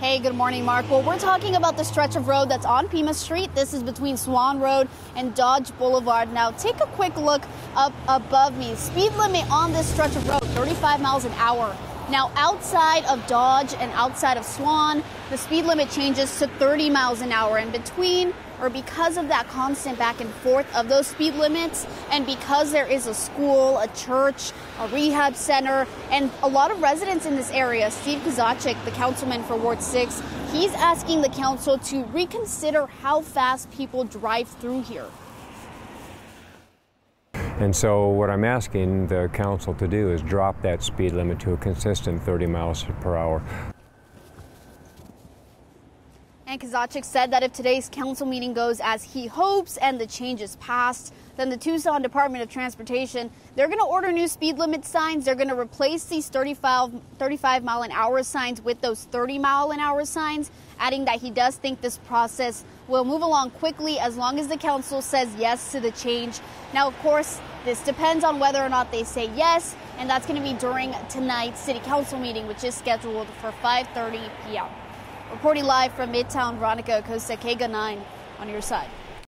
Hey, good morning, Mark. Well, we're talking about the stretch of road that's on Pima Street. This is between Swan Road and Dodge Boulevard. Now, take a quick look up above me. Speed limit on this stretch of road, 35 miles an hour. Now, outside of Dodge and outside of Swan, the speed limit changes to 30 miles an hour. In between or because of that constant back and forth of those speed limits, and because there is a school, a church, a rehab center, and a lot of residents in this area, Steve Kozachik, the councilman for Ward 6, he's asking the council to reconsider how fast people drive through here. And so what I'm asking the council to do is drop that speed limit to a consistent 30 miles per hour. And Kozachik said that if today's council meeting goes as he hopes and the change is passed, then the Tucson Department of Transportation, they're going to order new speed limit signs. They're going to replace these 35, 35 mile an hour signs with those 30 mile an hour signs, adding that he does think this process will move along quickly as long as the council says yes to the change. Now, of course, this depends on whether or not they say yes, and that's going to be during tonight's city council meeting, which is scheduled for 5:30 p.m. Reporting live from Midtown, Veronica Acosta, KGUN 9 on your side.